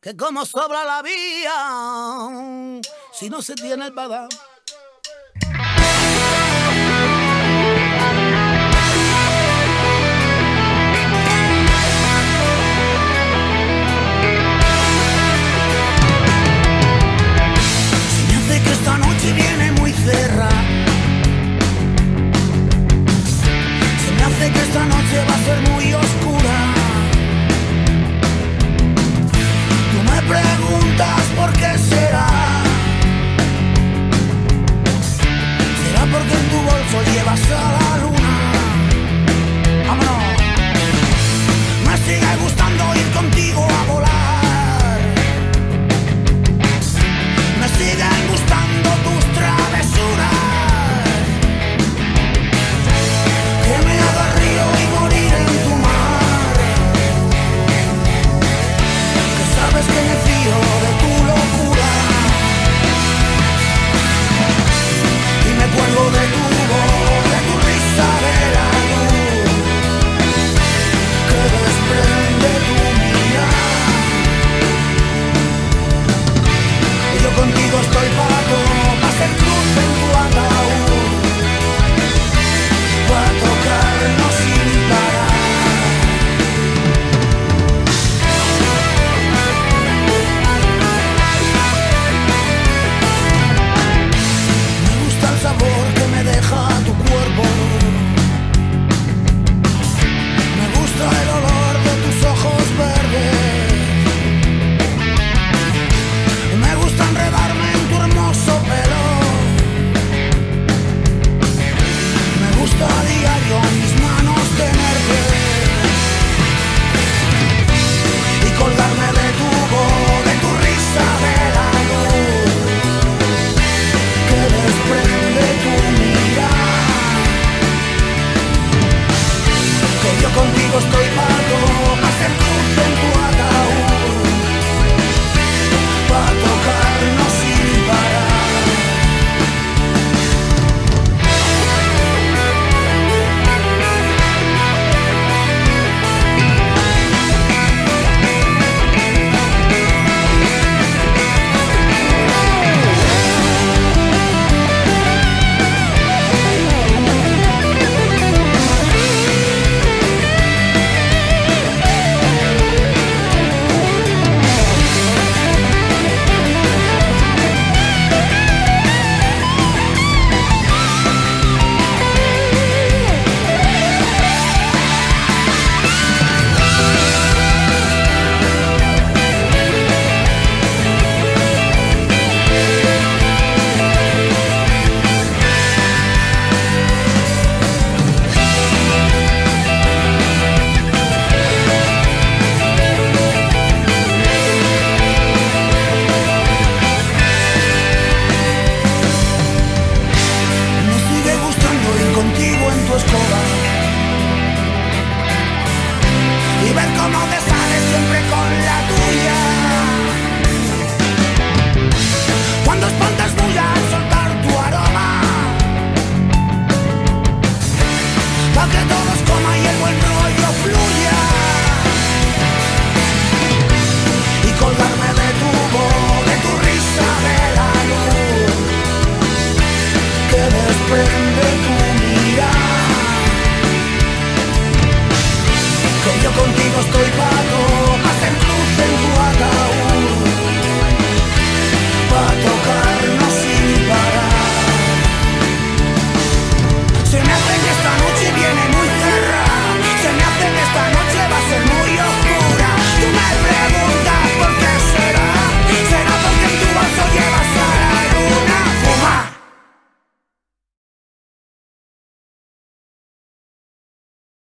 que como sobra la vía, si no se tiene el badán. por qué será. Será porque en tu bolso llevas a diario mis como te sales siempre con la tuya. Cuando espantas bulla al soltar tu aroma, pa' que todos coman y el buen rollo fluya. Y colgarme de tu voz, de tu risa, de la luz que desprende. contigo estoy para